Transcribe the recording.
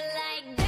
like this.